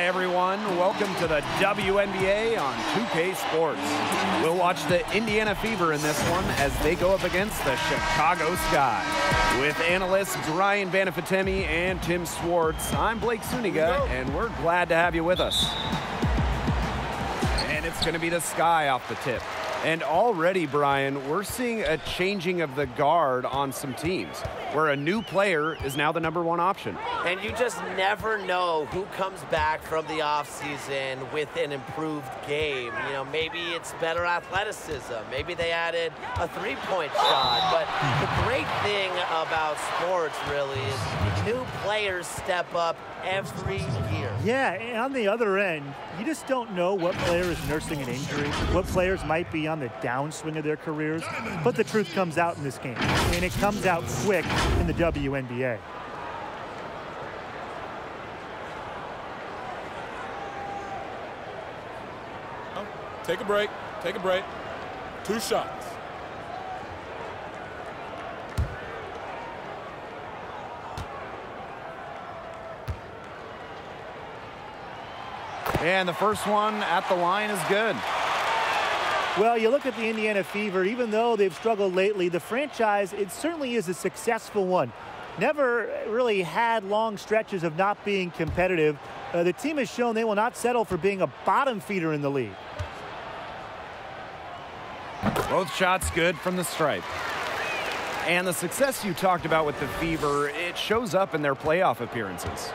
Hi, everyone. Welcome to the WNBA on 2K Sports. We'll watch the Indiana Fever in this one as they go up against the Chicago Sky. With analysts Brian Banafitemi and Tim Swartz, I'm Blake Suniga, and we're glad to have you with us. And it's going to be the Sky off the tip. And already, Brian, we're seeing a changing of the guard on some teams where a new player is now the number one option. And you just never know who comes back from the offseason with an improved game. You know, maybe it's better athleticism. Maybe they added a three-point shot. But the great thing about sports really is new players step up every year. Yeah, and on the other end, you just don't know what player is nursing an injury, what players might be on the downswing of their careers. But the truth comes out in this game, and it comes out quick in the WNBA. Take a break. Take a break. Two shots. And the first one at the line is good. Well, you look at the Indiana Fever, even though they've struggled lately, the franchise, it certainly is a successful one. Never really had long stretches of not being competitive. Uh, the team has shown they will not settle for being a bottom feeder in the league. Both shots good from the stripe. And the success you talked about with the Fever, it shows up in their playoff appearances.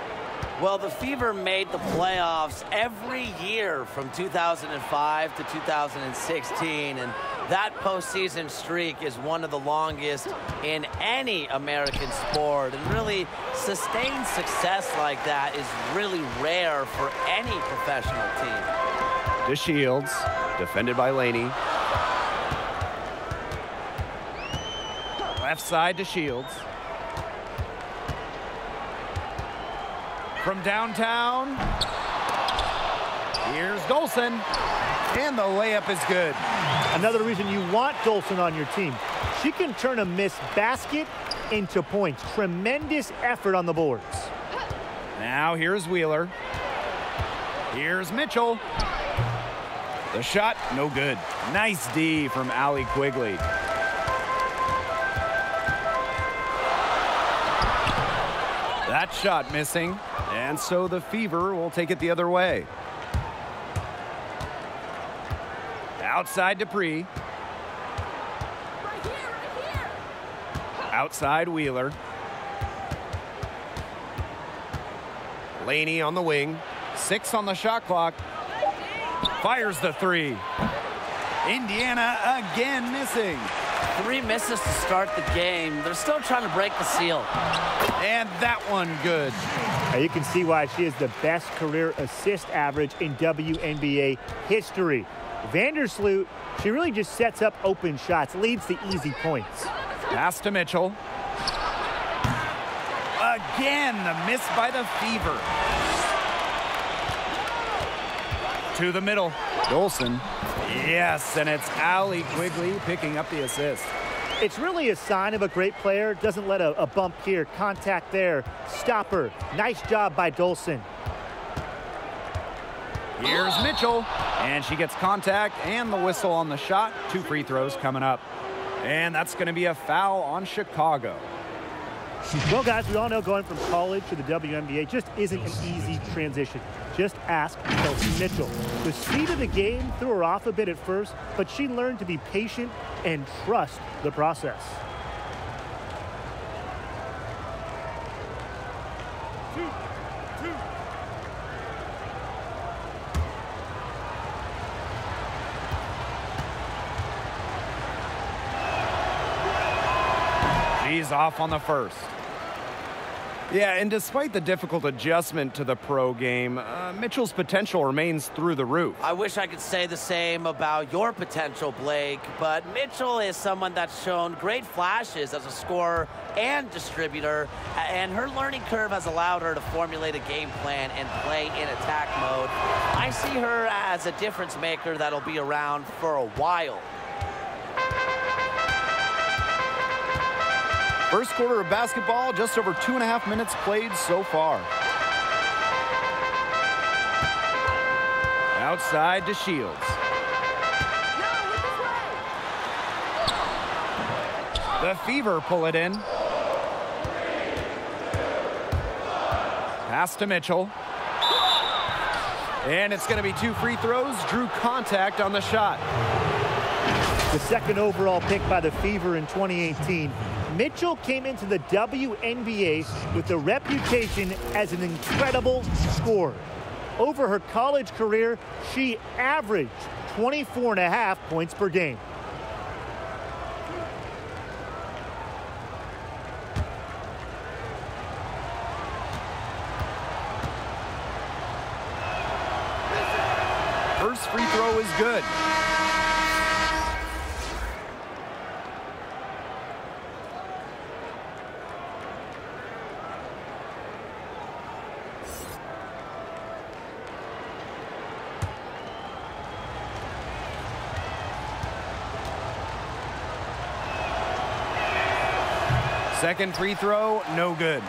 Well, the Fever made the playoffs every year from 2005 to 2016, and that postseason streak is one of the longest in any American sport. And really, sustained success like that is really rare for any professional team. To Shields, defended by Laney. Left side to Shields. From downtown, here's Dolson. And the layup is good. Another reason you want Dolson on your team. She can turn a missed basket into points. Tremendous effort on the boards. Now here's Wheeler. Here's Mitchell. The shot, no good. Nice D from Allie Quigley. That shot missing, and so the Fever will take it the other way. Outside Dupree. Outside Wheeler. Laney on the wing. Six on the shot clock. Fires the three. Indiana again missing. Three misses to start the game. They're still trying to break the seal. And that one good. Now you can see why she is the best career assist average in WNBA history. Vandersloot, she really just sets up open shots, leads the easy points. Pass to Mitchell. Again, the miss by the Fever. To the middle. Dolson. Yes, and it's Allie Quigley picking up the assist. It's really a sign of a great player. Doesn't let a, a bump here, contact there, stopper. Nice job by Dolson. Here's Mitchell, and she gets contact and the whistle on the shot. Two free throws coming up. And that's going to be a foul on Chicago. Well, guys, we all know going from college to the WNBA just isn't an easy transition. Just ask Kelsey Mitchell. The speed of the game threw her off a bit at first, but she learned to be patient and trust the process. She's off on the first. Yeah, and despite the difficult adjustment to the pro game, uh, Mitchell's potential remains through the roof. I wish I could say the same about your potential, Blake, but Mitchell is someone that's shown great flashes as a scorer and distributor, and her learning curve has allowed her to formulate a game plan and play in attack mode. I see her as a difference maker that'll be around for a while. First quarter of basketball, just over two and a half minutes played so far. Outside to Shields. The Fever pull it in. Pass to Mitchell. And it's going to be two free throws. Drew contact on the shot. The second overall pick by the Fever in 2018. Mitchell came into the WNBA with a reputation as an incredible scorer. Over her college career, she averaged 24 and a half points per game. First free throw is good. Second free throw, no good.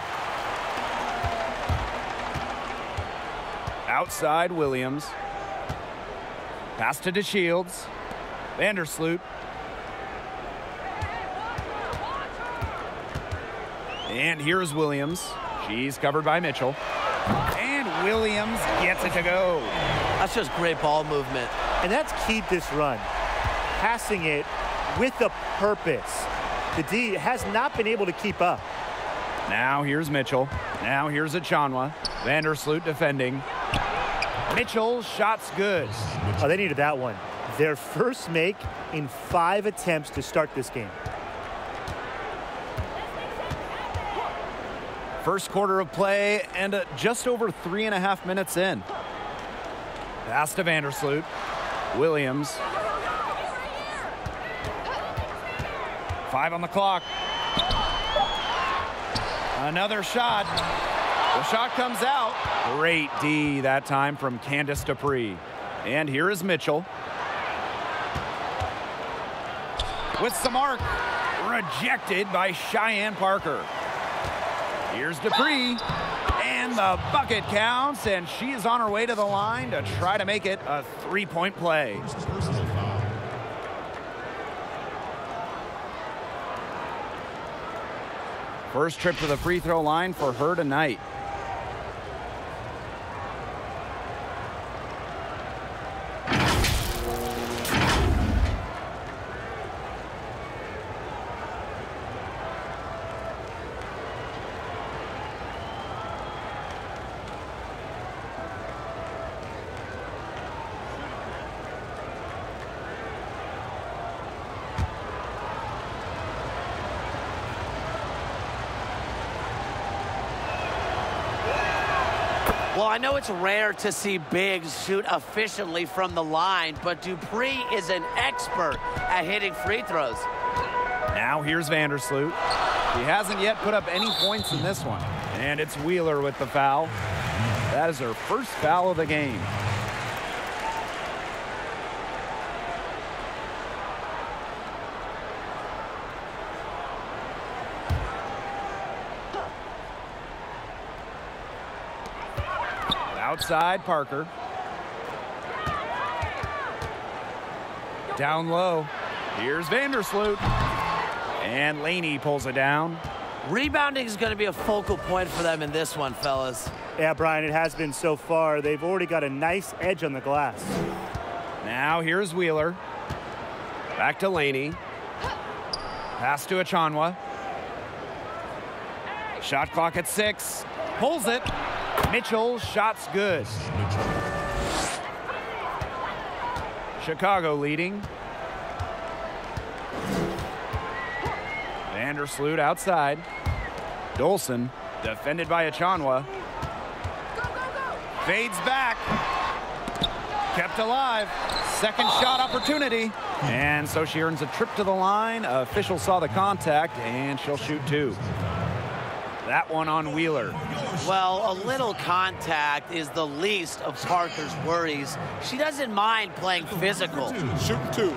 Outside Williams. Pass to DeShields. Vandersloot. And here's Williams. She's covered by Mitchell. And Williams gets it to go. That's just great ball movement. And that's keyed this run. Passing it with a purpose. The D has not been able to keep up. Now here's Mitchell. Now here's Achonwa. Vandersloot defending. Mitchell, shots good. Oh, they needed that one. Their first make in five attempts to start this game. First quarter of play and uh, just over three and a half minutes in. Pass to Vandersloot. Williams. Five on the clock. Another shot. The shot comes out. Great D that time from Candice Dupree. And here is Mitchell. With some arc. Rejected by Cheyenne Parker. Here's Dupree. And the bucket counts, and she is on her way to the line to try to make it a three-point play. First trip to the free throw line for her tonight. I know it's rare to see bigs shoot efficiently from the line, but Dupree is an expert at hitting free throws. Now here's Vandersloot. He hasn't yet put up any points in this one. And it's Wheeler with the foul. That is her first foul of the game. Outside Parker. Down low. Here's Vandersloot. And Laney pulls it down. Rebounding is going to be a focal point for them in this one, fellas. Yeah, Brian, it has been so far. They've already got a nice edge on the glass. Now here's Wheeler. Back to Laney. Pass to Achonwa. Shot clock at six. Pulls it. Mitchell, shots good. Chicago leading. Vandersloot outside. Dolson, defended by Achonwa. Fades back. Kept alive. Second shot opportunity. And so she earns a trip to the line. Official saw the contact, and she'll shoot two. That one on Wheeler. Well, a little contact is the least of Parker's worries. She doesn't mind playing physical. Shooting two.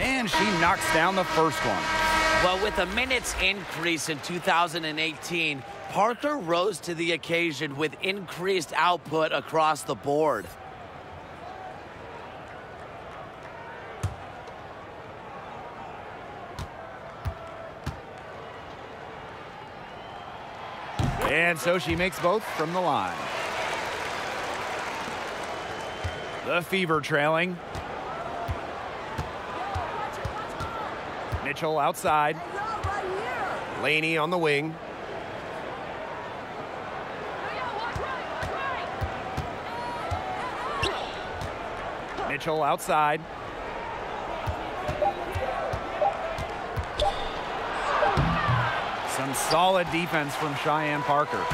And and she knocks down the first one. Well, with a minute's increase in 2018, Parker rose to the occasion with increased output across the board. And so she makes both from the line. The Fever trailing. Mitchell outside. Laney on the wing. Mitchell outside. Some solid defense from Cheyenne Parker.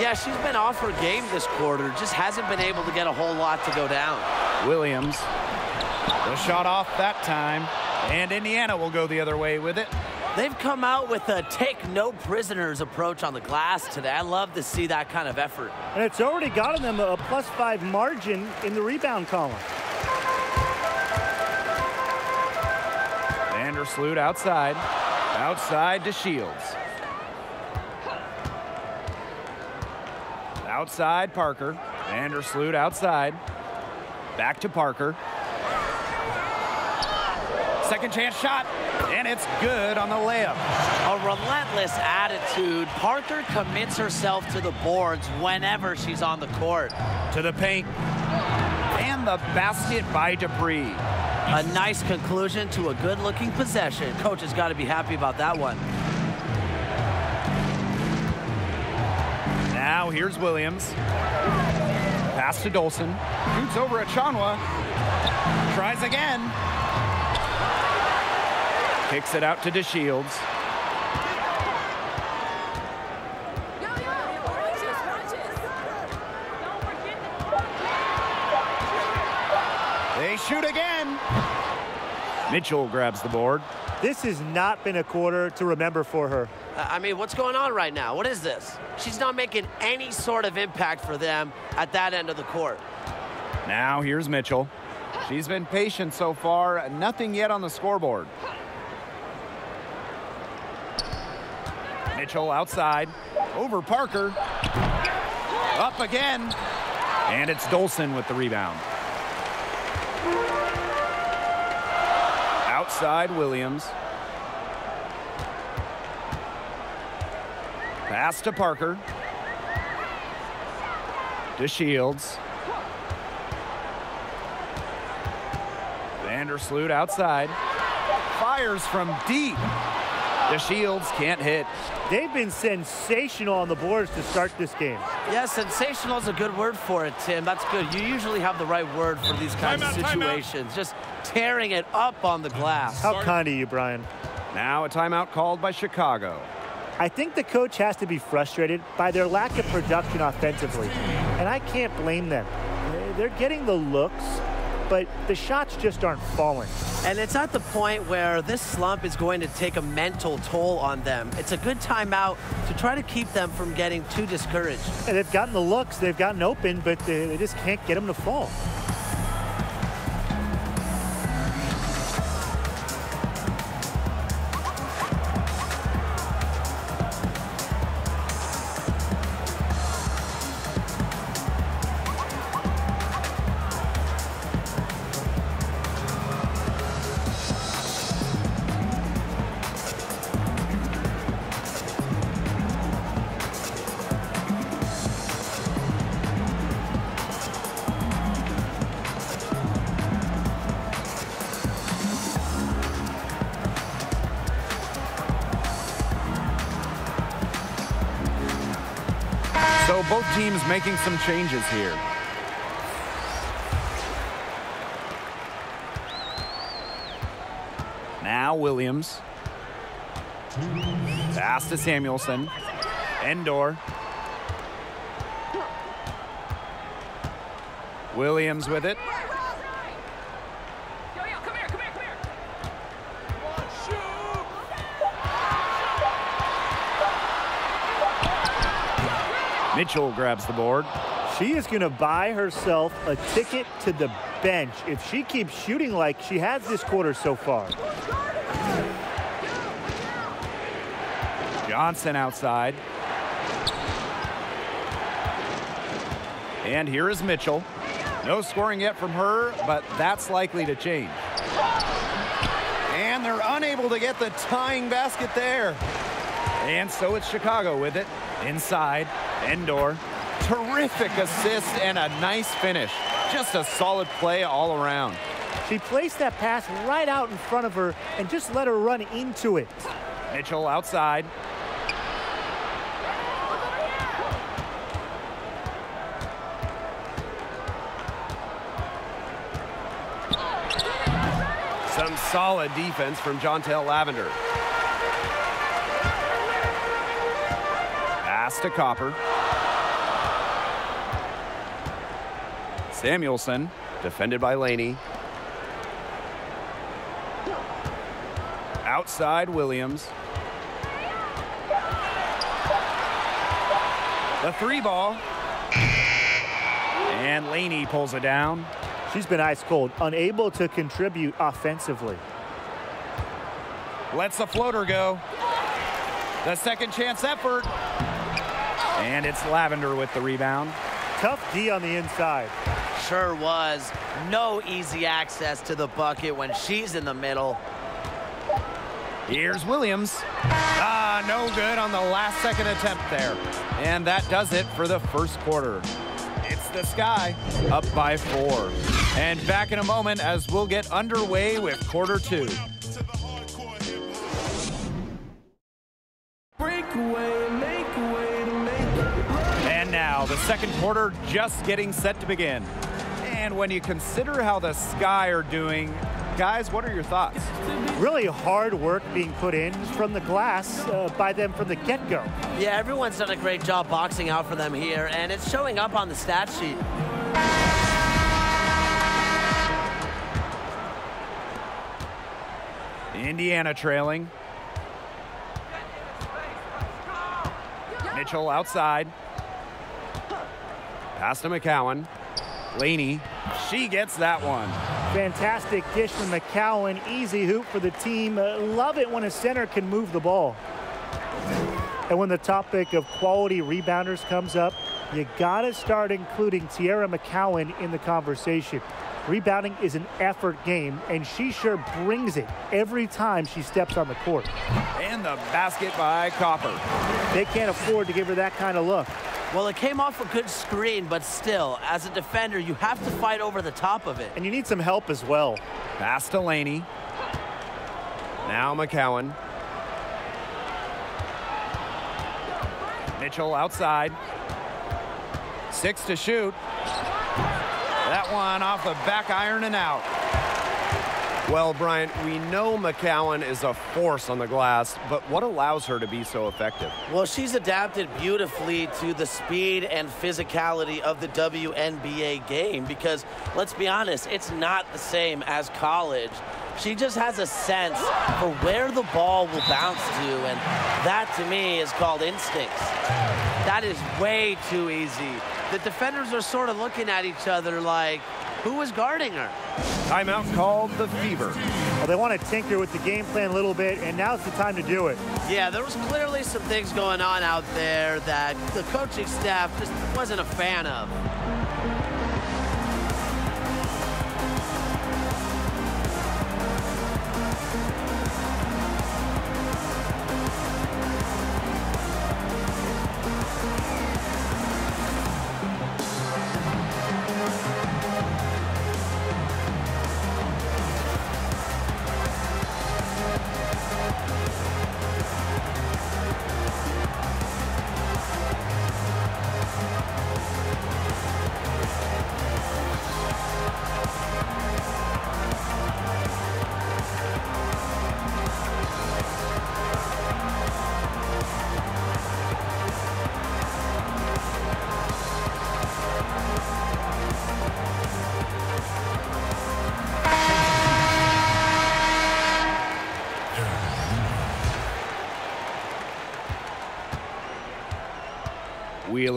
Yeah, she's been off her game this quarter, just hasn't been able to get a whole lot to go down. Williams. The shot off that time. And Indiana will go the other way with it. They've come out with a take no prisoners approach on the glass today. I love to see that kind of effort. And it's already gotten them a plus five margin in the rebound column. Vandersloot outside. Outside DeShields. Outside Parker. Vandersloot outside. Back to Parker. Second chance shot, and it's good on the layup. A relentless attitude. Parker commits herself to the boards whenever she's on the court. To the paint. And the basket by Dupree. A nice conclusion to a good looking possession. Coach has got to be happy about that one. Now here's Williams. Pass to Dolson. Shoots over Achonwa. Tries again. Kicks it out to DeShields. They shoot again. Mitchell grabs the board. This has not been a quarter to remember for her. I mean, what's going on right now? What is this? She's not making any sort of impact for them at that end of the court. Now here's Mitchell. She's been patient so far. Nothing yet on the scoreboard. Mitchell outside. Over Parker. Up again. And it's Dolson with the rebound. Outside Williams. Pass to Parker. To Shields. Vandersloot outside. Fires from deep. DeShields can't hit. They've been sensational on the boards to start this game. Yeah, sensational is a good word for it, Tim. That's good. You usually have the right word for these kinds Timeout, of timeout. situations. Just tearing it up on the glass. How Sorry. kind of you, Brian. Now a timeout called by Chicago. I think the coach has to be frustrated by their lack of production offensively. And I can't blame them. They're getting the looks, but the shots just aren't falling. And it's at the point where this slump is going to take a mental toll on them. It's a good timeout to try to keep them from getting too discouraged. And they've gotten the looks, they've gotten open, but they, they just can't get them to fall. Making some changes here. Now Williams. Pass to Samuelson. Ndour. Williams with it. Mitchell grabs the board. She is going to buy herself a ticket to the bench if she keeps shooting like she has this quarter so far. Johnson outside. And here is Mitchell. No scoring yet from her, but that's likely to change. And they're unable to get the tying basket there. And so it's Chicago with it. Inside, Ndour. Terrific assist and a nice finish. Just a solid play all around. She placed that pass right out in front of her and just let her run into it. Mitchell outside. Some solid defense from Jantel Lavender. Pass to Copper. Samuelson, defended by Laney. Outside Williams. The three ball. And Laney pulls it down. She's been ice cold, unable to contribute offensively. Lets the floater go. The second chance effort. And it's Lavender with the rebound. Tough D on the inside. Sure was. No easy access to the bucket when she's in the middle. Here's Williams. Ah, no good on the last second attempt there. And that does it for the first quarter. It's the Sky up by four. And back in a moment as we'll get underway with quarter two. And now the second quarter just getting set to begin. And when you consider how the Sky are doing, guys, what are your thoughts? Really hard work being put in from the glass uh, by them from the get-go. Yeah, everyone's done a great job boxing out for them here, and it's showing up on the stat sheet. Indiana trailing. Mitchell outside. Pass to McCowan. Laney, she gets that one. Fantastic dish from McCowan. Easy hoop for the team. Uh, love it when a center can move the ball. And when the topic of quality rebounders comes up, you got to start including Teaira McCowan in the conversation. Rebounding is an effort game, and she sure brings it every time she steps on the court. And the basket by Copper. They can't afford to give her that kind of look. Well, it came off a good screen, but still, as a defender, you have to fight over the top of it. And you need some help as well. Pass to Laney. Now McCowan. Mitchell outside. Six to shoot. That one off the back iron and out. Well, Bryant, we know McCowan is a force on the glass, but what allows her to be so effective? Well, she's adapted beautifully to the speed and physicality of the WNBA game because, let's be honest, it's not the same as college. She just has a sense for where the ball will bounce to, and that to me is called instincts. That is way too easy. The defenders are sort of looking at each other like, who is guarding her? Timeout called the Fever. Well, they want to tinker with the game plan a little bit, and now's the time to do it. Yeah, there was clearly some things going on out there that the coaching staff just wasn't a fan of.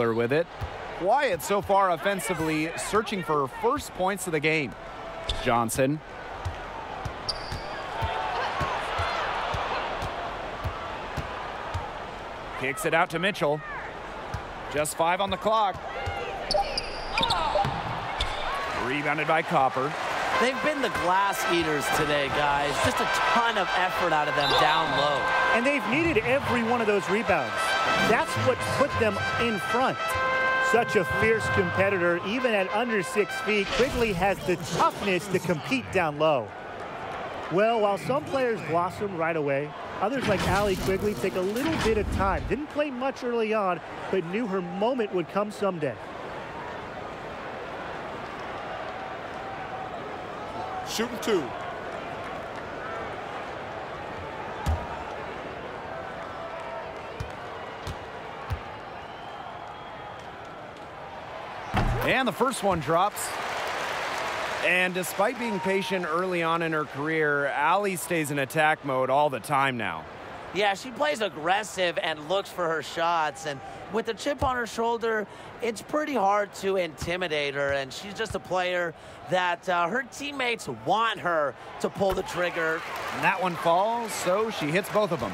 Wheeler with it. Wyatt so far offensively, searching for first points of the game. Johnson. Kicks it out to Mitchell. Just five on the clock. Rebounded by Copper. They've been the glass eaters today, guys. Just a ton of effort out of them down low. And they've needed every one of those rebounds. That's what put them in front. Such a fierce competitor, even at under six feet, Quigley has the toughness to compete down low. Well, while some players blossom right away, others like Allie Quigley take a little bit of time. Didn't play much early on, but knew her moment would come someday. Shooting two. And the first one drops. And despite being patient early on in her career, Allie stays in attack mode all the time now. Yeah, she plays aggressive and looks for her shots. And with the chip on her shoulder, it's pretty hard to intimidate her. And she's just a player that uh, her teammates want her to pull the trigger. And that one falls, so she hits both of them.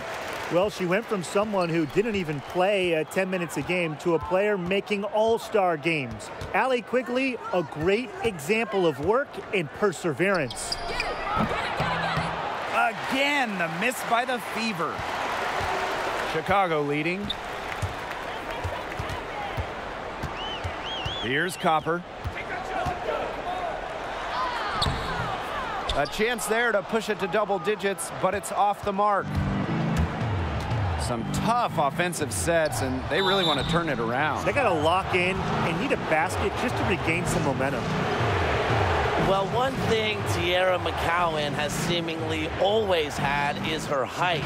Well, she went from someone who didn't even play uh, 10 minutes a game to a player making all-star games. Allie Quigley, a great example of work and perseverance. Again, the miss by the Fever. Chicago leading. Here's Copper. A chance there to push it to double digits, but it's off the mark. Some tough offensive sets, and they really want to turn it around. They got to lock in and need a basket just to regain some momentum. Well, one thing Teaira McCowan has seemingly always had is her height.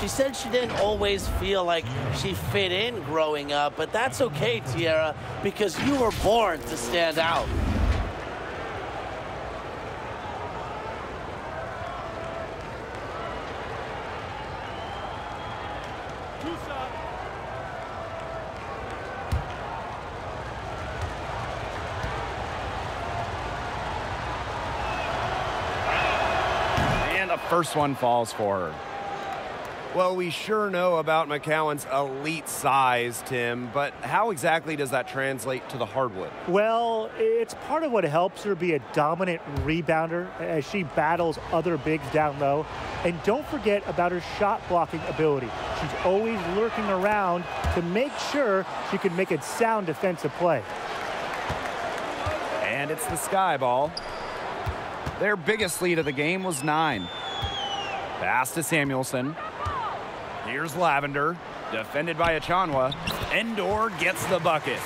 She said she didn't always feel like she fit in growing up, but that's okay, Tierra, because you were born to stand out. And the first one falls for her. Well, we sure know about McCowan's elite size, Tim, but how exactly does that translate to the hardwood? Well, it's part of what helps her be a dominant rebounder as she battles other bigs down low. And don't forget about her shot blocking ability. She's always lurking around to make sure she can make a sound defensive play. And it's the Sky Ball. Their biggest lead of the game was nine. Pass to Samuelson. Here's Lavender, defended by Achonwa. Ndour gets the bucket.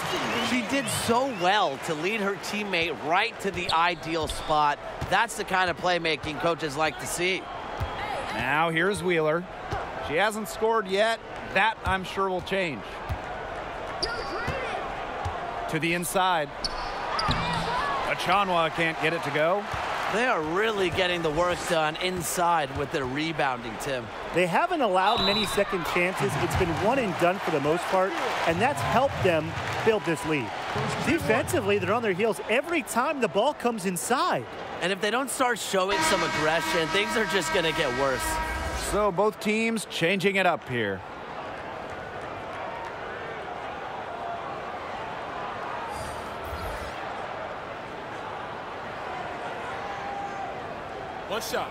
She did so well to lead her teammate right to the ideal spot. That's the kind of playmaking coaches like to see. Now here's Wheeler. She hasn't scored yet. That I'm sure will change. To the inside. Achonwa can't get it to go. They are really getting the work done inside with their rebounding, Tim. They haven't allowed many second chances. It's been one and done for the most part, and that's helped them build this lead. Defensively, they're on their heels every time the ball comes inside. And if they don't start showing some aggression, things are just going to get worse. So both teams changing it up here. One shot.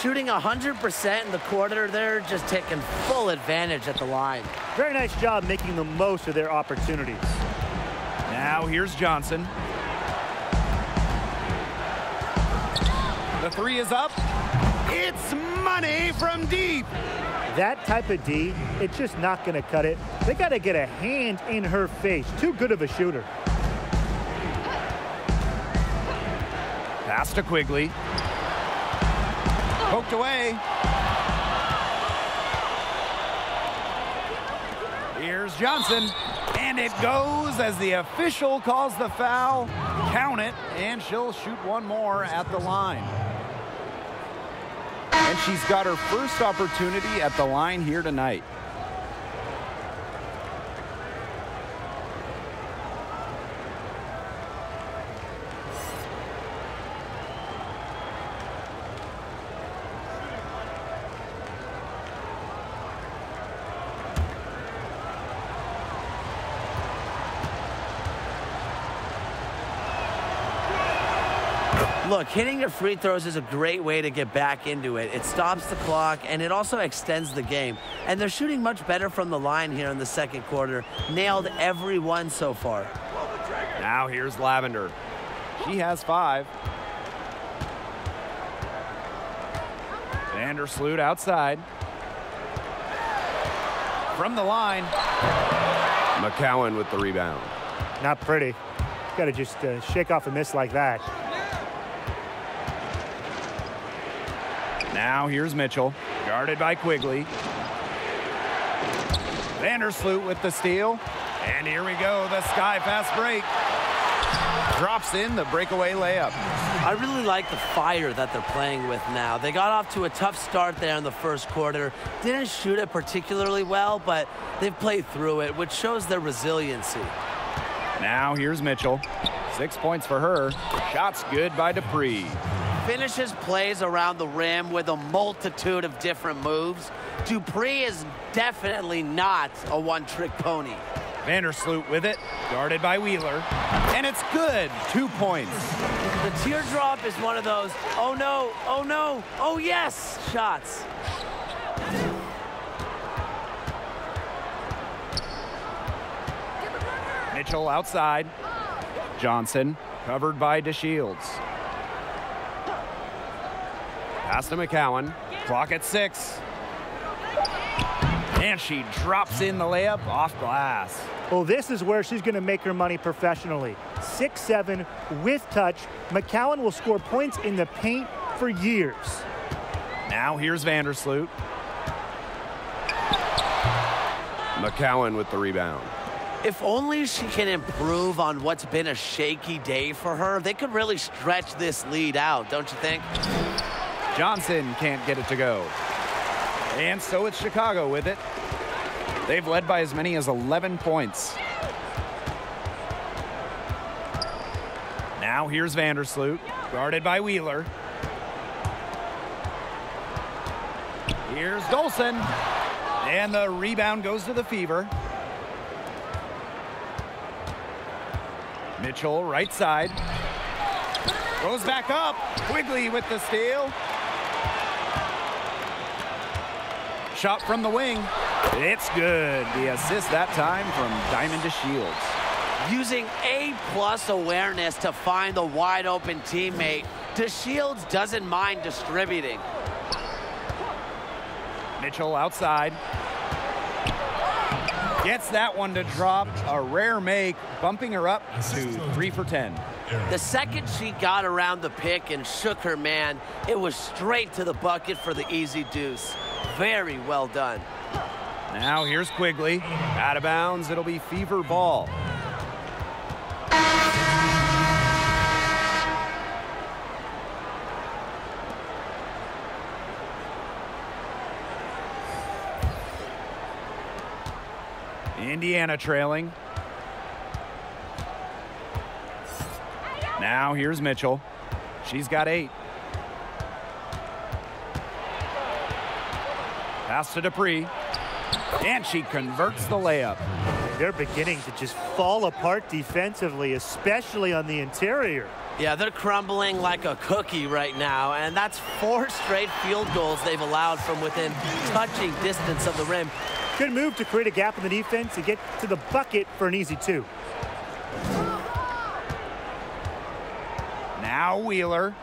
Shooting 100% in the quarter, they're just taking full advantage at the line. Very nice job making the most of their opportunities. Now here's Johnson. The three is up. It's money from deep. That type of D, it's just not going to cut it. They got to get a hand in her face. Too good of a shooter. Pass to Quigley. Poked away. Here's Johnson. And it goes as the official calls the foul. Count it, and she'll shoot one more at the line. And she's got her first opportunity at the line here tonight. Look, hitting your free throws is a great way to get back into it. It stops the clock and it also extends the game. And they're shooting much better from the line here in the second quarter. Nailed every one so far. Now here's Lavender. She has five. Vandersloot outside. From the line. McCowan with the rebound. Not pretty. Got to just uh, shake off a miss like that. Now here's Mitchell, guarded by Quigley. Vandersloot with the steal. And here we go, the sky fast break. Drops in the breakaway layup. I really like the fire that they're playing with now. They got off to a tough start there in the first quarter. Didn't shoot it particularly well, but they've played through it, which shows their resiliency. Now here's Mitchell. Six points for her. Shots good by Dupree. Finishes plays around the rim with a multitude of different moves. Dupree is definitely not a one-trick pony. Vandersloot with it, guarded by Wheeler. And it's good. Two points. The teardrop is one of those, oh no, oh no, oh yes, shots. Mitchell outside. Johnson covered by DeShields. Pass to McCowan. Clock at six. And she drops in the layup off glass. Well, this is where she's going to make her money professionally. Six seven with touch. McCowan will score points in the paint for years. Now here's Vandersloot. McCowan with the rebound. If only she can improve on what's been a shaky day for her, they could really stretch this lead out, don't you think? Johnson can't get it to go. And so it's Chicago with it. They've led by as many as 11 points. Now here's Vandersloot, guarded by Wheeler. Here's Dolson. And the rebound goes to the Fever. Mitchell, right side. Goes back up. Quigley with the steal. Shot from the wing. It's good. The assist that time from Diamond DeShields. Using A-plus awareness to find the wide open teammate, DeShields doesn't mind distributing. Mitchell outside. Gets that one to drop. A rare make, bumping her up to three for 10. The second she got around the pick and shook her man, it was straight to the bucket for the easy deuce. Very well done. Now here's Quigley. Out of bounds, it'll be Fever ball. Indiana trailing. Now here's Mitchell. She's got eight. Pass to Dupree. And she converts the layup. They're beginning to just fall apart defensively, especially on the interior. Yeah, they're crumbling like a cookie right now, and that's four straight field goals they've allowed from within touching distance of the rim. Good move to create a gap in the defense and get to the bucket for an easy two. Now Wheeler.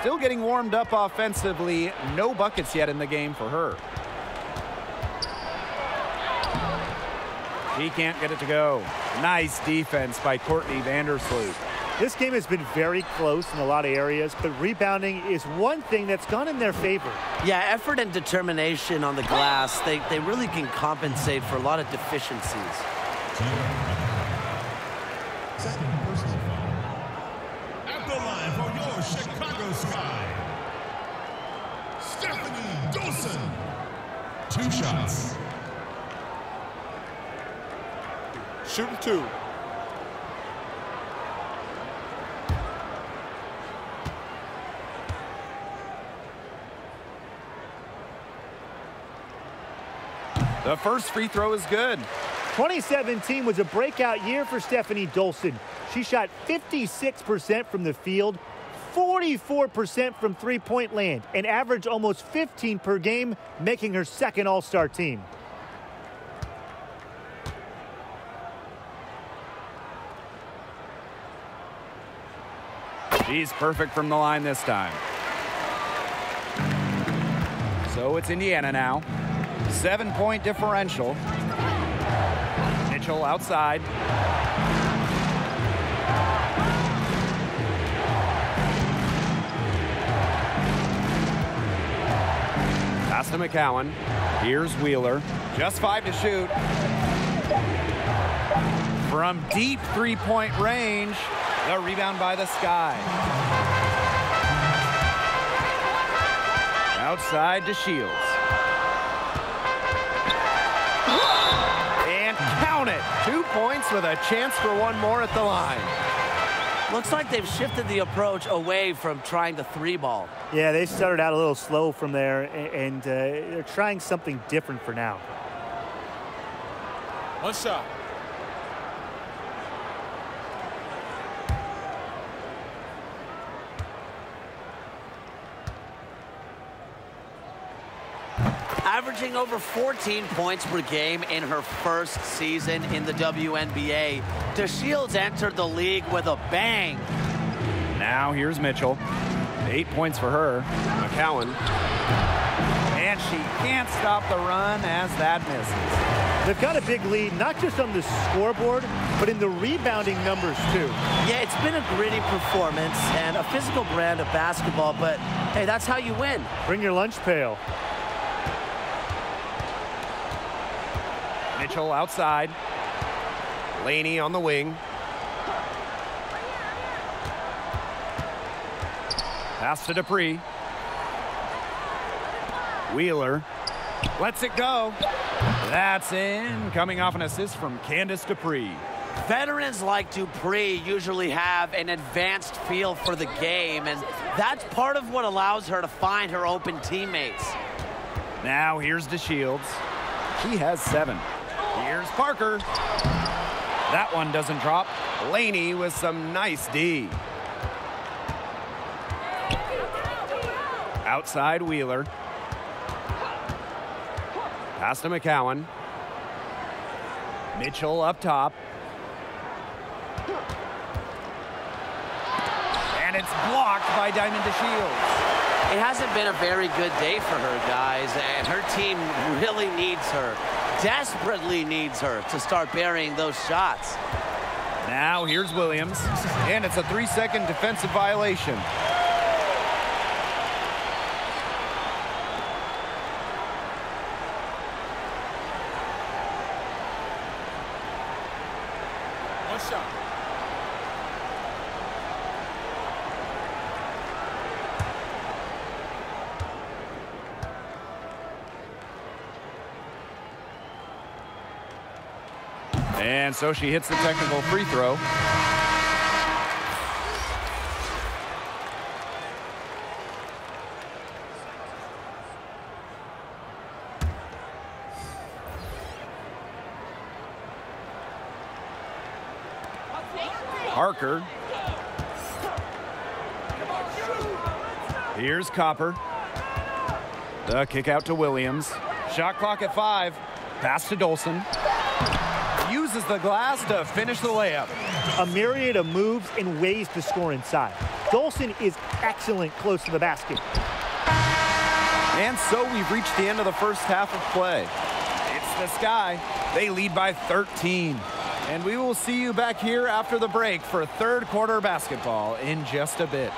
Still getting warmed up offensively. No buckets yet in the game for her. He can't get it to go. Nice defense by Courtney Vandersloot. This game has been very close in a lot of areas, but rebounding is one thing that's gone in their favor. Yeah, effort and determination on the glass, they, they really can compensate for a lot of deficiencies. Stefanie Dolson. Two shots. Shooting two. The first free throw is good. 2017 was a breakout year for Stefanie Dolson. She shot 56% from the field, 44% from three-point land, and averaged almost 15 per game, making her second All-Star team. She's perfect from the line this time. So it's Indiana now. Seven point differential. Mitchell outside. Pass to McCowan. Here's Wheeler. Just five to shoot. From deep three point range, the rebound by the sky. Outside DeShields. And count it. Two points with a chance for one more at the line. Looks like they've shifted the approach away from trying the three ball. Yeah, they started out a little slow from there, and uh, they're trying something different for now. One shot. Averaging over 14 points per game in her first season in the WNBA, DeShields entered the league with a bang. Now here's Mitchell. Eight points for her. McCowan. And she can't stop the run as that misses. They've got a big lead, not just on the scoreboard, but in the rebounding numbers, too. Yeah, it's been a gritty performance and a physical brand of basketball, but hey, that's how you win. Bring your lunch pail. Mitchell outside. Laney on the wing. Pass to Dupree. Wheeler lets it go. That's in. Coming off an assist from Candice Dupree. Veterans like Dupree usually have an advanced feel for the game, and that's part of what allows her to find her open teammates. Now here's DeShields. He has seven. Here's Parker. That one doesn't drop. Laney with some nice D. Outside Wheeler. Pass to McCowan. Mitchell up top. And it's blocked by Diamond DeShields. It hasn't been a very good day for her, guys, and her team really needs her, desperately needs her to start burying those shots. Now here's Williams, and it's a three-second defensive violation. One shot. And so she hits the technical free throw. Parker. Here's Copper. The kick out to Williams. Shot clock at five. Pass to Dolson. Uses the glass to finish the layup. A myriad of moves and ways to score inside. Dolson is excellent close to the basket. And so we've reached the end of the first half of play. It's the Sky. They lead by 13. And we will see you back here after the break for third quarter basketball in just a bit.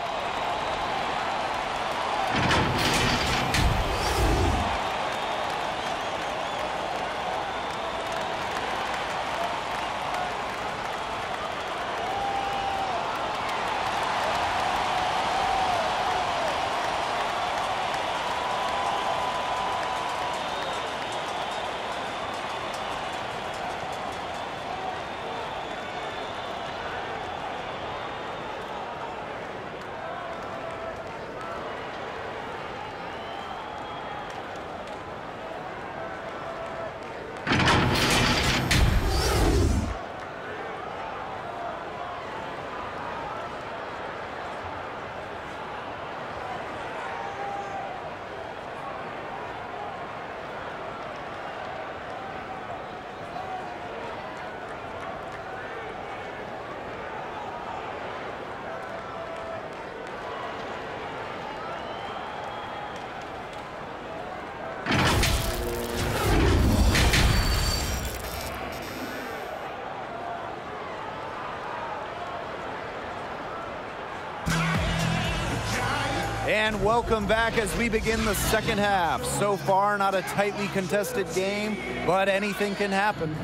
And welcome back as we begin the second half. So far, not a tightly contested game, but anything can happen.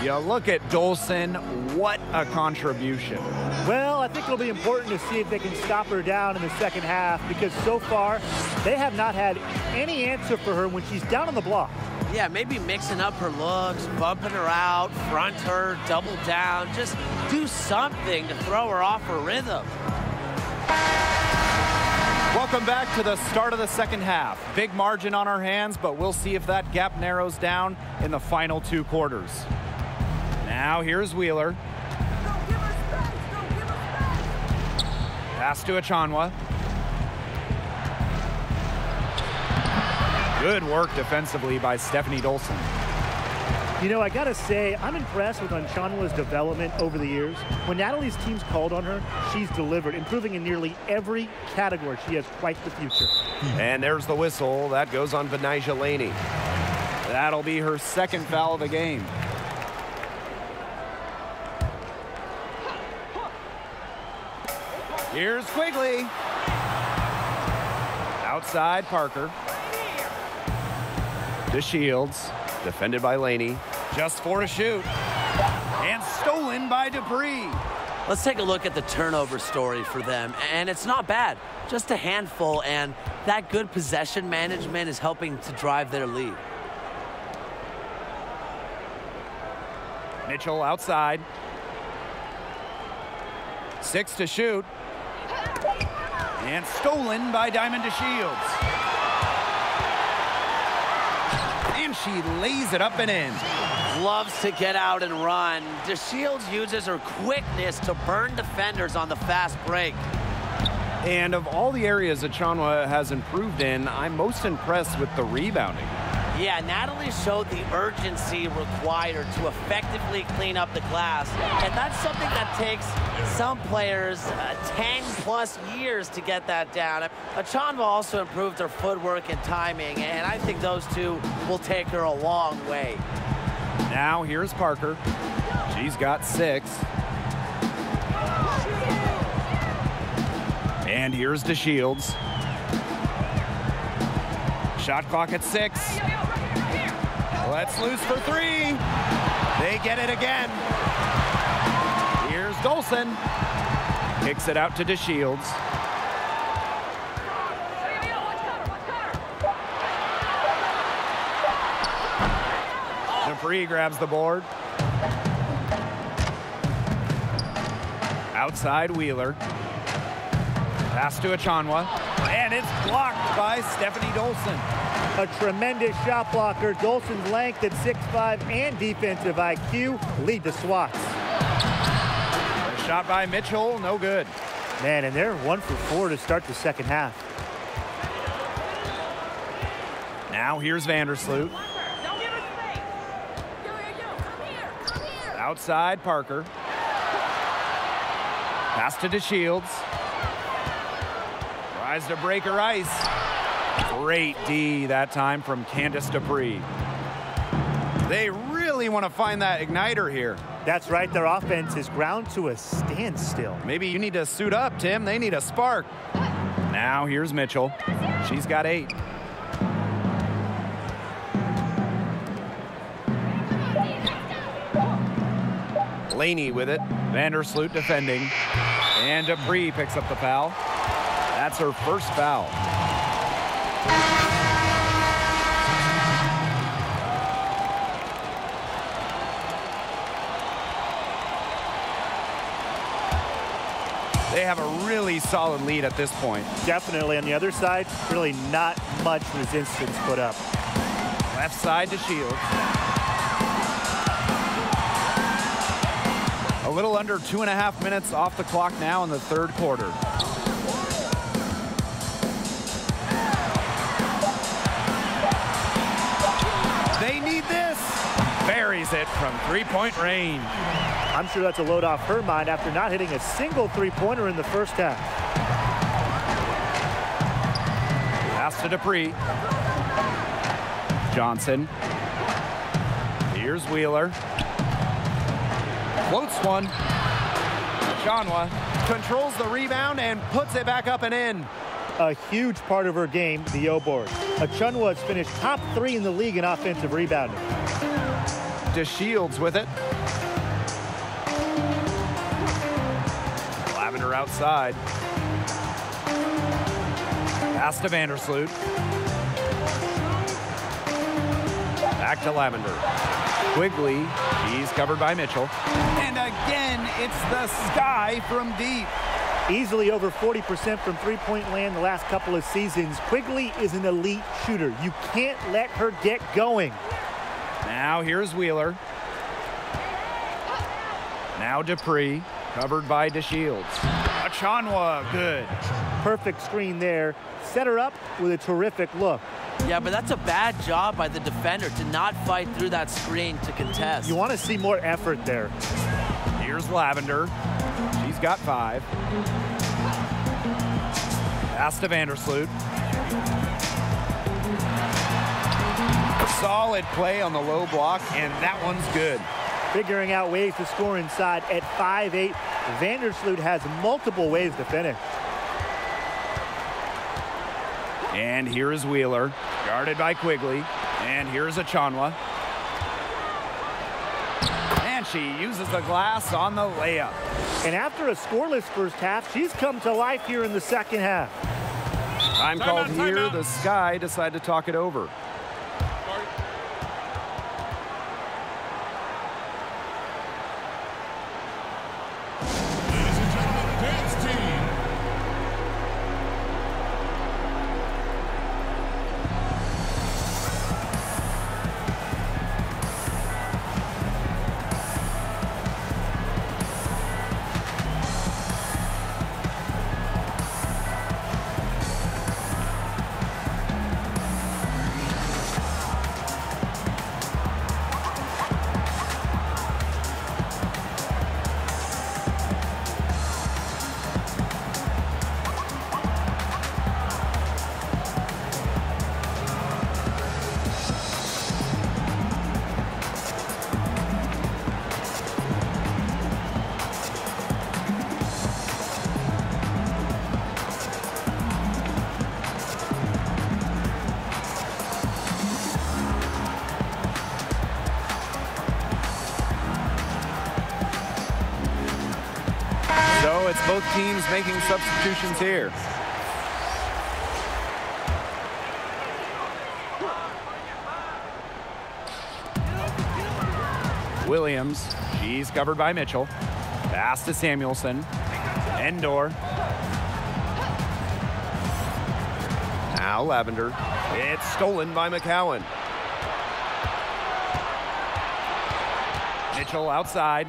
You look at Dolson, what a contribution. Well, I think it'll be important to see if they can stop her down in the second half because so far they have not had any answer for her when she's down on the block. Yeah, maybe mixing up her looks, bumping her out, front her, double down. Just do something to throw her off her rhythm. Welcome back to the start of the second half. Big margin on our hands, but we'll see if that gap narrows down in the final two quarters. Now here's Wheeler. Pass to Achonwa. Good work defensively by Stefanie Dolson. You know, I got to say, I'm impressed with Achonwa's development over the years. When Natalie's teams called on her, she's delivered, improving in nearly every category. She has quite the future. And there's the whistle. That goes on Betnijah Laney. That'll be her second foul of the game. Here's Quigley. Outside Parker. DeShields. Defended by Laney. Just for a shoot. And stolen by Dupree. Let's take a look at the turnover story for them. And it's not bad, just a handful. And that good possession management is helping to drive their lead. Mitchell outside. Six to shoot. And stolen by Diamond DeShields. She lays it up and in. Loves to get out and run. DeShields uses her quickness to burn defenders on the fast break. And of all the areas that Chanwa has improved in, I'm most impressed with the rebounding. Yeah, Natalie showed the urgency required to effectively clean up the glass. And that's something that takes some players uh, 10 plus years to get that down. Achonwa also improved her footwork and timing, and I think those two will take her a long way. Now here's Parker. She's got six. And here's DeShields. Shot clock at six. Let's loose for three. They get it again. Here's Dolson. Kicks it out to DeShields. Dupree grabs the board. Outside Wheeler. Pass to Achonwa. And it's blocked by Stefanie Dolson. A tremendous shot blocker. Dolson's length at 6'5 and defensive IQ lead the swats. A shot by Mitchell, no good. Man, and they're one for four to start the second half. Now here's Vandersloot. Outside Parker. Pass to DeShields. Tries to break her ice. Great D that time from Candice Dupree. They really want to find that igniter here. That's right, their offense is ground to a standstill. Maybe you need to suit up, Tim. They need a spark. Now here's Mitchell. She's got eight. Laney with it. Vandersloot defending. And Dupree picks up the foul. That's her first foul. They have a really solid lead at this point. Definitely on the other side, really not much resistance put up. Left side DeShields. A little under two and a half minutes off the clock now in the third quarter. Buries it from three-point range. I'm sure that's a load off her mind after not hitting a single three-pointer in the first half. Pass to Dupree. Johnson. Here's Wheeler. Floats one. Shanwa controls the rebound and puts it back up and in. a huge part of her game, the O-board. Achonwa has finished top three in the league in offensive rebounding. DeShields with it. Lavender outside. Pass to Vandersloot. Back to Lavender. Quigley, he's covered by Mitchell. And again, it's the sky from deep. Easily over 40% from three-point land the last couple of seasons. Quigley is an elite shooter. You can't let her get going. Now here's Wheeler. Now Dupree, covered by DeShields. Achonwa, good. Perfect screen there. Set her up with a terrific look. Yeah, but that's a bad job by the defender to not fight through that screen to contest. You want to see more effort there. Here's Lavender. She's got five. Pass to Vandersloot. Solid play on the low block, and that one's good. Figuring out ways to score inside at 5'8", Vandersloot has multiple ways to finish. And here is Wheeler, guarded by Quigley. And here's Achonwa. And she uses the glass on the layup. And after a scoreless first half, she's come to life here in the second half. Time, Time called out, time here. out. The Sky decide to talk it over. Teams making substitutions here. Williams, she's covered by Mitchell. Pass to Samuelson. Ndour. Now Lavender. It's stolen by McCowan. Mitchell outside.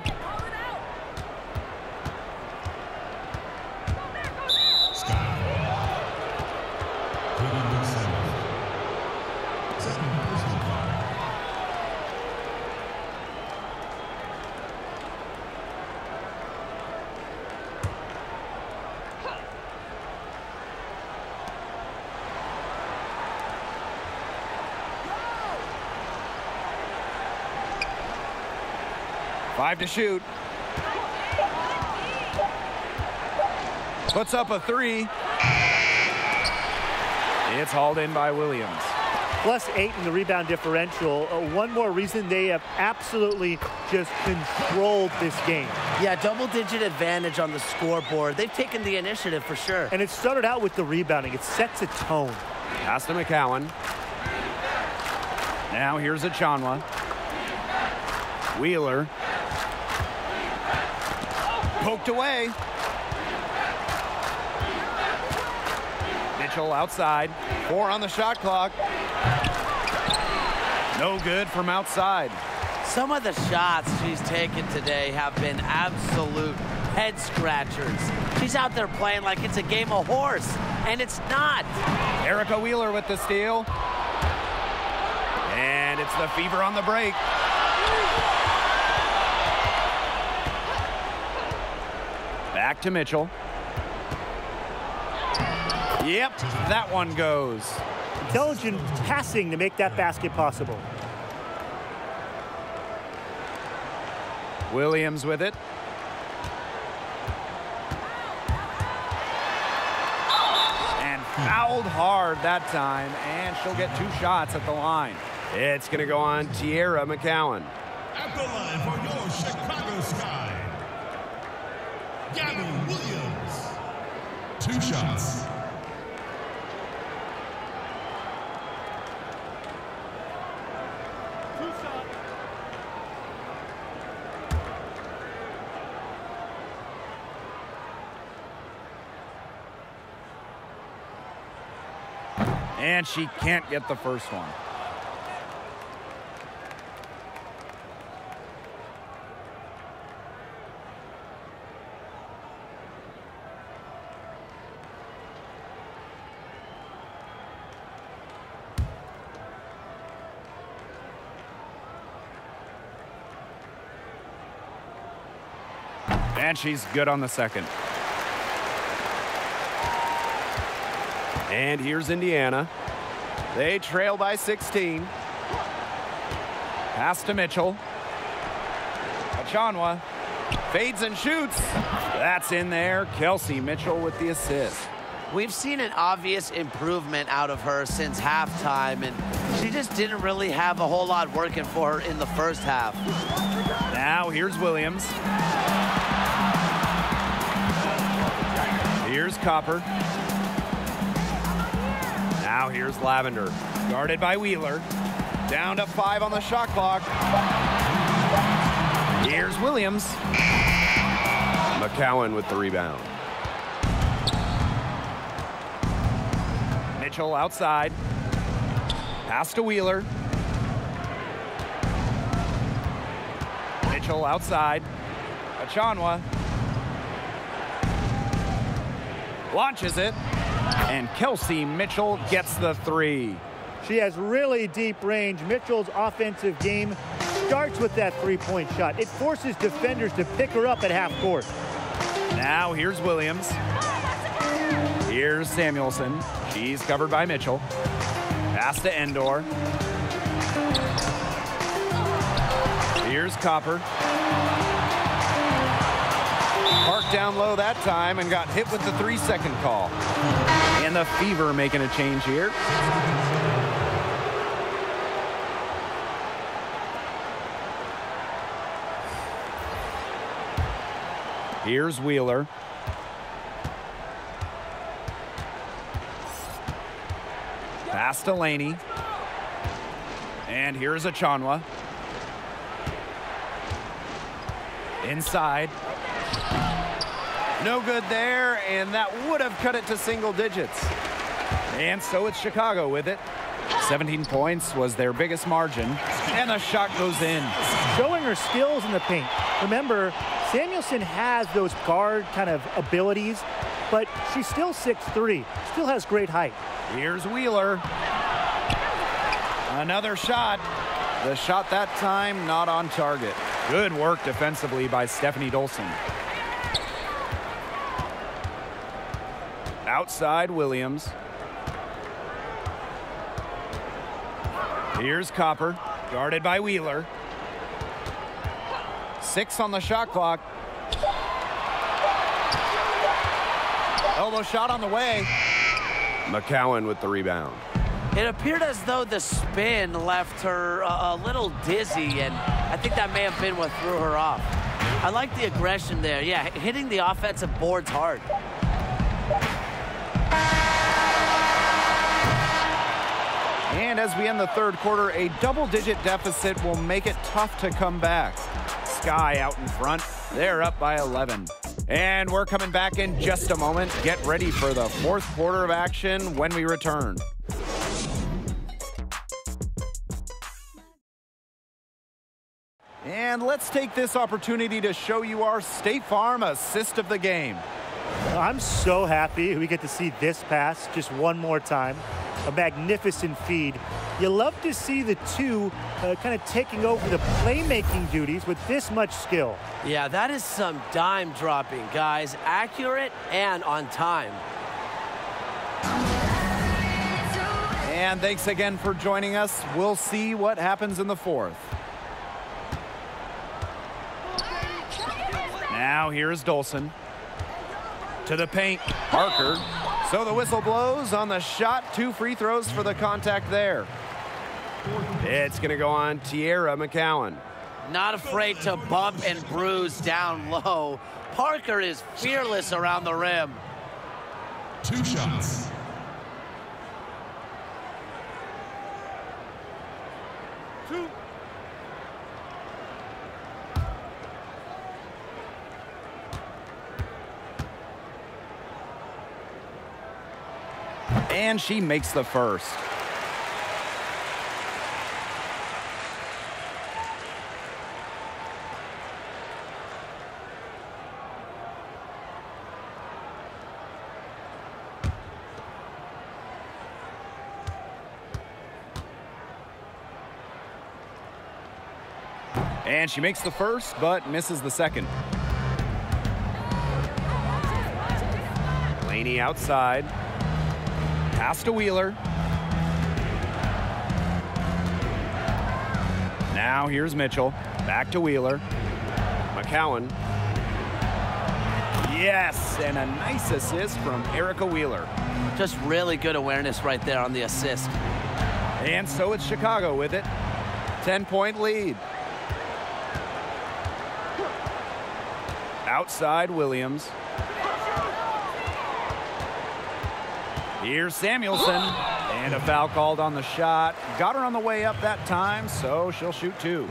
Five to shoot. Puts up a three. It's hauled in by Williams. Plus eight in the rebound differential. Uh, one more reason they have absolutely just controlled this game. Yeah, double-digit advantage on the scoreboard. They've taken the initiative for sure. And it started out with the rebounding. It sets a tone. Pass to McCowan. Now here's Achonwa. Wheeler. Poked away. Mitchell outside. Four on the shot clock. No good from outside. Some of the shots she's taken today have been absolute head scratchers. She's out there playing like it's a game of horse, and it's not. Erica Wheeler with the steal. And it's the fever on the break. Back to Mitchell. Yep, that one goes. Intelligent passing to make that basket possible. Williams with it. And Fouled hard that time, and she'll get two shots at the line. It's going to go on Teaira McCowan. At the line for your Chicago Sky. Gabby Williams. Two shots. And she can't get the first one. And she's good on the second. And here's Indiana. They trail by 16. Pass to Mitchell. Achonwa fades and shoots. That's in there. Kelsey Mitchell with the assist. We've seen an obvious improvement out of her since halftime, and she just didn't really have a whole lot working for her in the first half. Now here's Williams. Here's Copper. Now here's Lavender. Guarded by Wheeler. Down to five on the shot clock. Here's Williams. McCowan with the rebound. Mitchell outside. Pass to Wheeler. Mitchell outside. Achonwa. Launches it. And Kelsey Mitchell gets the three. She has really deep range. Mitchell's offensive game starts with that three-point shot. It forces defenders to pick her up at half court. Now here's Williams. Here's Samuelson. She's covered by Mitchell. Pass to Ndour. Here's Copper. Down low that time and got hit with the three second call. And the Fever making a change here. Here's Wheeler. Pass to Laney. And here's Achonwa. Inside. No good there, and that would have cut it to single digits. And so it's Chicago with it. 17 points was their biggest margin, and the shot goes in. Showing her skills in the paint. Remember, Samuelson has those guard kind of abilities, but she's still 6'3", still has great height. Here's Wheeler. Another shot. The shot that time not on target. Good work defensively by Stefanie Dolson. Outside Williams. Here's Copper, guarded by Wheeler. Six on the shot clock. Elbow shot on the way. McCowan with the rebound. It appeared as though the spin left her a, a little dizzy, and I think that may have been what threw her off. I like the aggression there. Yeah, hitting the offensive boards hard. And as we end the third quarter, a double-digit deficit will make it tough to come back. Sky out in front. They're up by 11. And we're coming back in just a moment. Get ready for the fourth quarter of action when we return. And let's take this opportunity to show you our State Farm assist of the game. I'm so happy we get to see this pass just one more time. A magnificent feed. You love to see the two uh, kind of taking over the playmaking duties with this much skill. Yeah, that is some dime dropping, guys. Accurate and on time. And thanks again for joining us. We'll see what happens in the fourth. Now here's Dolson. To the paint. Parker So the whistle blows on the shot. Two free throws for the contact there. It's going to go on Teaira McCowan. Not afraid to bump and bruise down low. Parker is fearless around the rim. Two shots. And she makes the first. And she makes the first, but misses the second. Laney outside. Pass to Wheeler. Now here's Mitchell. Back to Wheeler. McCowan. Yes, and a nice assist from Erica Wheeler. Just really good awareness right there on the assist. And so it's Chicago with it. 10 point lead. Outside Williams. Here's Samuelson. And a foul called on the shot. Got her on the way up that time, so she'll shoot two.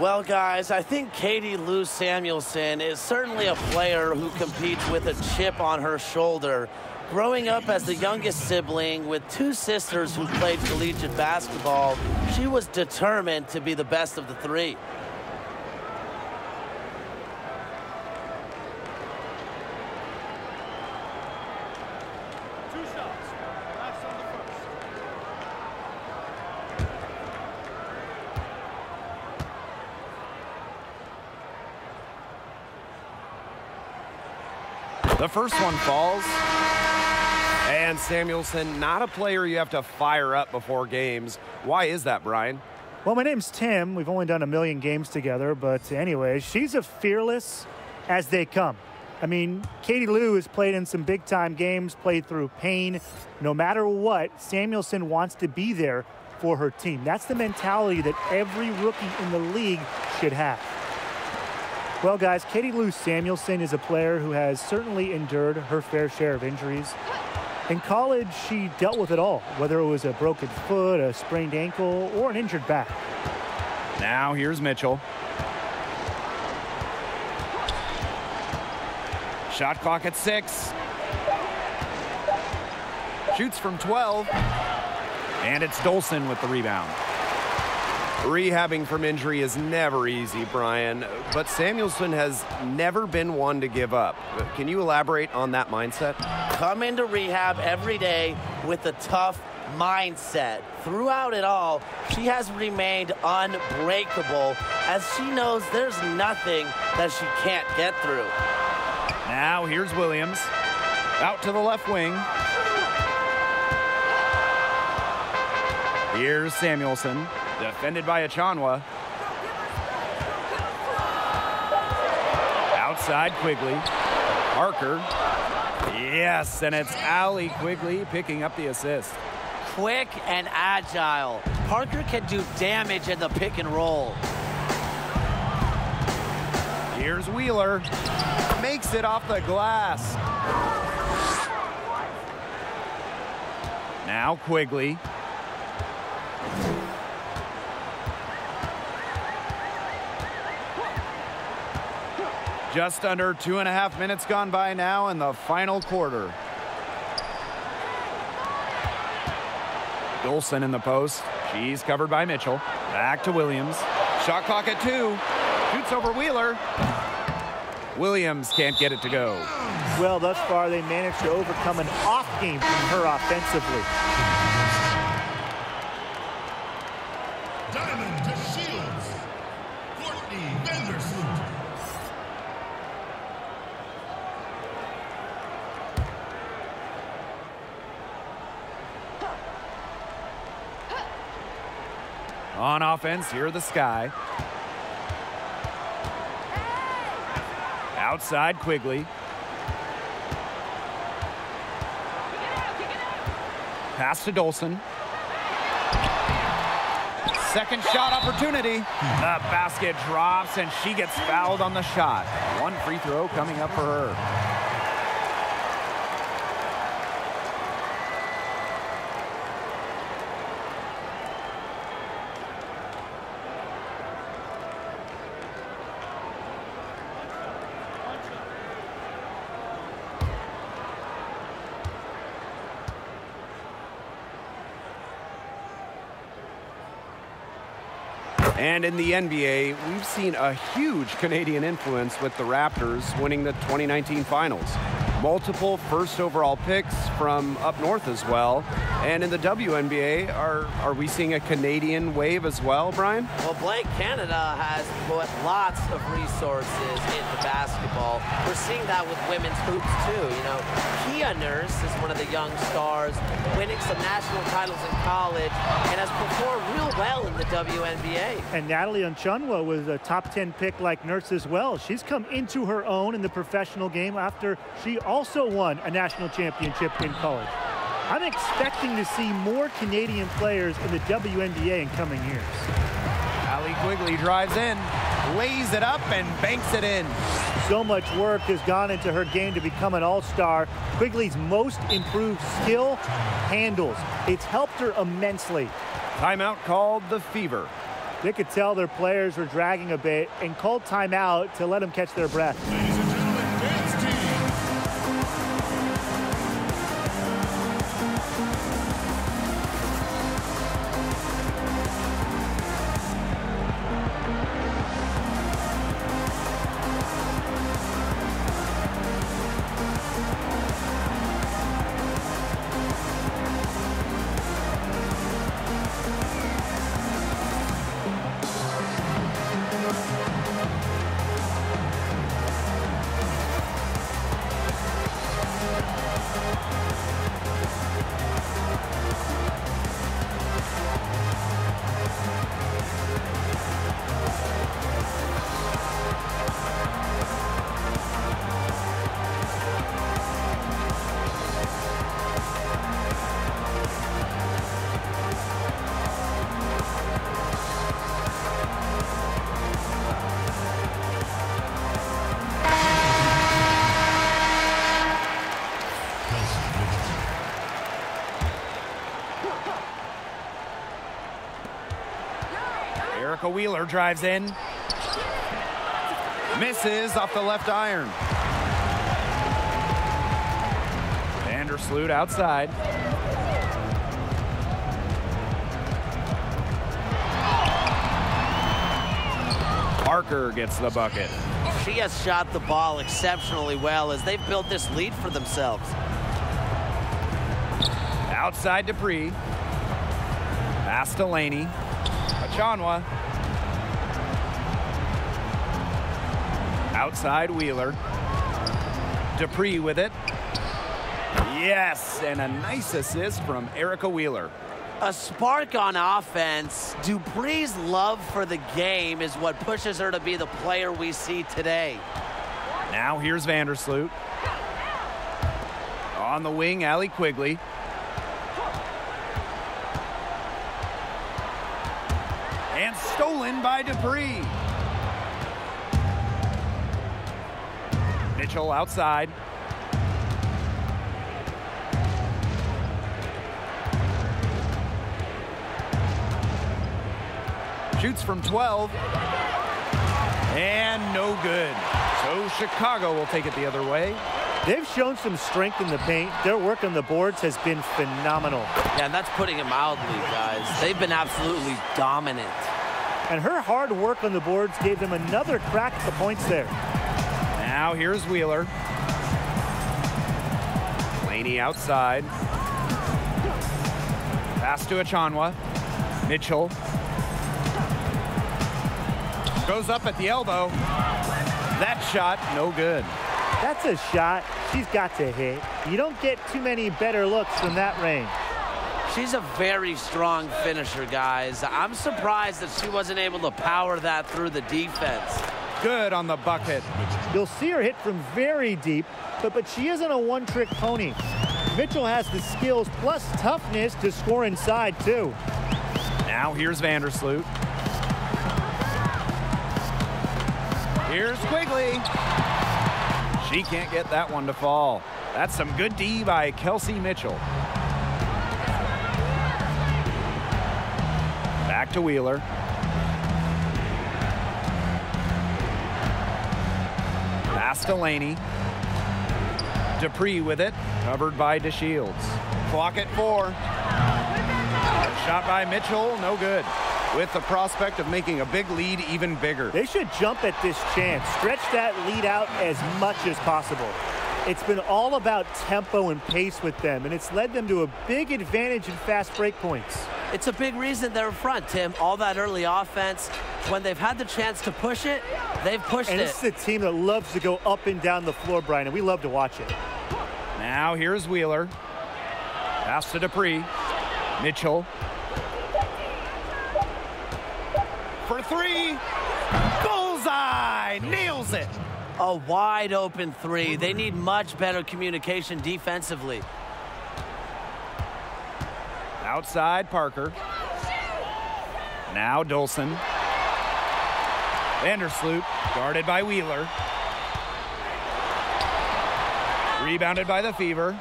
Well, guys, I think Katie Lou Samuelson is certainly a player who competes with a chip on her shoulder. Growing up as the youngest sibling with two sisters who played collegiate basketball, she was determined to be the best of the three. The first one falls. And Samuelson, not a player you have to fire up before games. Why is that, Brian? Well, my name's Tim. We've only done a million games together, but anyway, she's as fearless as they come. I mean, Katie Lou has played in some big time games, played through pain. No matter what, Samuelson wants to be there for her team. That's the mentality that every rookie in the league should have. Well, guys, Katie Lou Samuelson is a player who has certainly endured her fair share of injuries. In college, she dealt with it all, whether it was a broken foot, a sprained ankle, or an injured back. Now here's Mitchell. Shot clock at six. Shoots from 12. And it's Dolson with the rebound. Rehabbing from injury is never easy, Brian, but Samuelson has never been one to give up. Can you elaborate on that mindset? Come into rehab every day with a tough mindset. Throughout it all, she has remained unbreakable as she knows there's nothing that she can't get through. Now here's Williams. Out to the left wing. Here's Samuelson. Defended by Achonwa. Outside Quigley. Parker. Yes, and it's Allie Quigley picking up the assist. Quick and agile. Parker can do damage in the pick and roll. Here's Wheeler. Makes it off the glass. Now Quigley. Just under two and a half minutes gone by now in the final quarter. Dolson in the post. She's covered by Mitchell. Back to Williams. Shot clock at two. Shoots over Wheeler. Williams can't get it to go. Well, thus far, they managed to overcome an off game from her offensively. offense. Here the sky. Outside Quigley. Pass to Dolson. Second shot opportunity. The basket drops, and she gets fouled on the shot. One free throw coming up for her. And in the NBA, we've seen a huge Canadian influence with the Raptors winning the 2019 finals multiple first overall picks from up north as well. And in the WNBA, are, are we seeing a Canadian wave as well, Brian? Well, Blank Canada has put lots of resources into basketball. We're seeing that with women's hoops too. You know, Kia Nurse is one of the young stars, winning some national titles in college, and has performed real well in the WNBA. And Natalie Achonwa was a top 10 pick like Nurse as well. She's come into her own in the professional game after she also won a national championship in college. I'm expecting to see more Canadian players in the WNBA in coming years. Allie Quigley drives in, lays it up, and banks it in. So much work has gone into her game to become an all-star. Quigley's most improved skill, handles. It's helped her immensely. Timeout called the Fever. They could tell their players were dragging a bit and called timeout to let them catch their breath. Wheeler drives in. Misses off the left iron. Vandersloot outside. Parker gets the bucket. She has shot the ball exceptionally well as they've built this lead for themselves. Outside Dupree. Pass to Laney. Achonwa. Outside Wheeler. Dupree with it. Yes, and a nice assist from Erica Wheeler. A spark on offense. Dupree's love for the game is what pushes her to be the player we see today. Now here's Vandersloot. On the wing, Allie Quigley. And stolen by Dupree. Mitchell outside. Shoots from 12. And no good. So Chicago will take it the other way. They've shown some strength in the paint. Their work on the boards has been phenomenal. Yeah, and that's putting it mildly, guys. They've been absolutely dominant. And her hard work on the boards gave them another crack at the points there. Now here's Wheeler. Laney outside. Pass to Achonwa. Mitchell. Goes up at the elbow. That shot, no good. That's a shot she's got to hit. You don't get too many better looks from that range. She's a very strong finisher, guys. I'm surprised that she wasn't able to power that through the defense. Good on the bucket. You'll see her hit from very deep, but, but she isn't a one-trick pony. Mitchell has the skills plus toughness to score inside, too. Now here's Vandersloot. Here's Quigley. She can't get that one to fall. That's some good D by Kelsey Mitchell. Back to Wheeler. Pass to Laney. Dupree with it, covered by DeShields. Clock at four. Shot by Mitchell, no good. With the prospect of making a big lead even bigger. They should jump at this chance, stretch that lead out as much as possible. It's been all about tempo and pace with them, and it's led them to a big advantage in fast break points. It's a big reason they're in front, Tim. All that early offense. When they've had the chance to push it, they've pushed And it. this is a team that loves to go up and down the floor, Brian, and we love to watch it. Now here's Wheeler. Pass to Dupree. Mitchell. For three. Bullseye! Nails it. A wide open three. They need much better communication defensively. Outside Parker. Now Dolson. Vandersloot guarded by Wheeler. Rebounded by the Fever.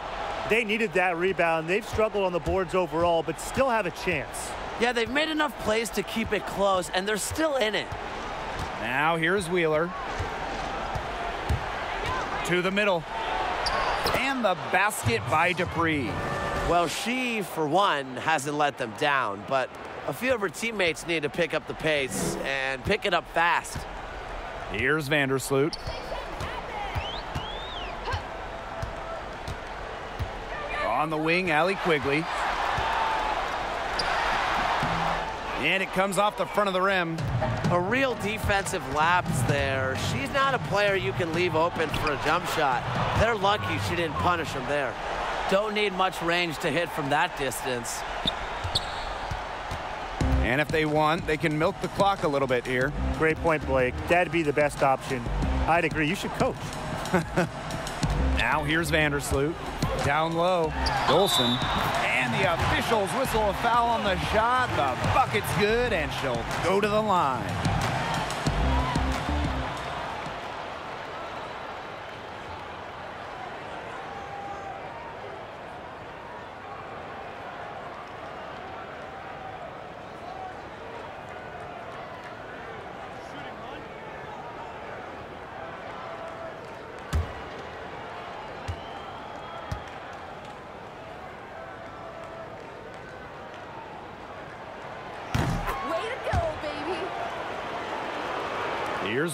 They needed that rebound. They've struggled on the boards overall, but still have a chance. Yeah, they've made enough plays to keep it close, and they're still in it. Now here's Wheeler. To the middle. And the basket by Dupree. Well, she, for one, hasn't let them down, but a few of her teammates need to pick up the pace and pick it up fast. Here's Vandersloot. On the wing, Allie Quigley. And it comes off the front of the rim. A real defensive lapse there. She's not a player you can leave open for a jump shot. They're lucky she didn't punish them there. Don't need much range to hit from that distance. And if they want, they can milk the clock a little bit here. Great point, Blake. That'd be the best option. I'd agree. You should coach. Now here's Vandersloot. Down low. Dolson. And the officials whistle a foul on the shot. The bucket's good, and she'll go to the line.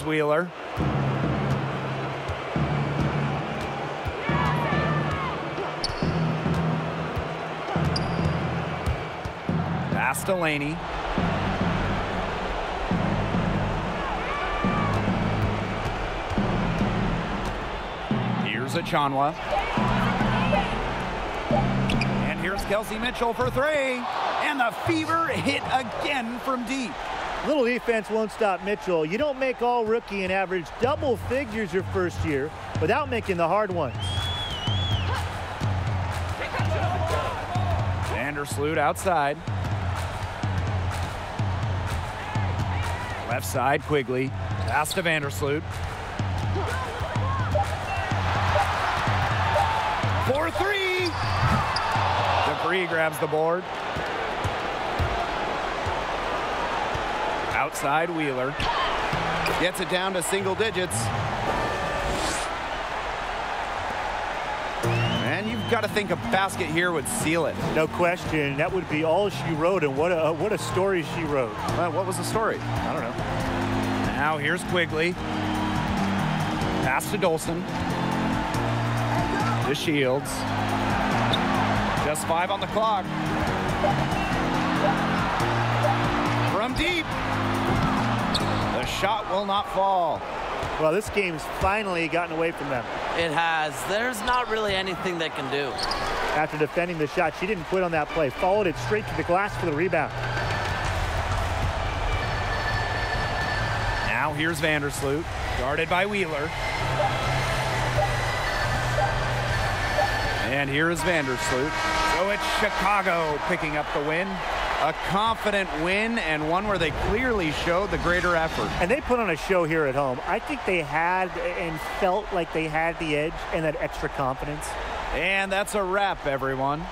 Wheeler. Pass to Laney. Here's Achonwa. And here's Kelsey Mitchell for three. And the Fever hit again from deep. Little defense won't stop Mitchell. You don't make all rookie and average double figures your first year without making the hard ones. Vandersloot outside. Left side, Quigley. Pass to Vandersloot. 4-3. Dupree grabs the board. Outside, Wheeler. Gets it down to single digits. And you've got to think a basket here would seal it. No question. That would be all she wrote, and what a what a story she wrote. Well, what was the story? I don't know. Now here's Quigley. Pass to Dolson. DeShields. Just five on the clock. From deep. The shot will not fall. Well, this game's finally gotten away from them. It has. There's not really anything they can do. After defending the shot, she didn't quit on that play. Followed it straight to the glass for the rebound. Now here's Vandersloot. Guarded by Wheeler. And here is Vandersloot. So it's Chicago picking up the win. A confident win and one where they clearly showed the greater effort. And they put on a show here at home. I think they had and felt like they had the edge and that extra confidence. And that's a wrap, everyone.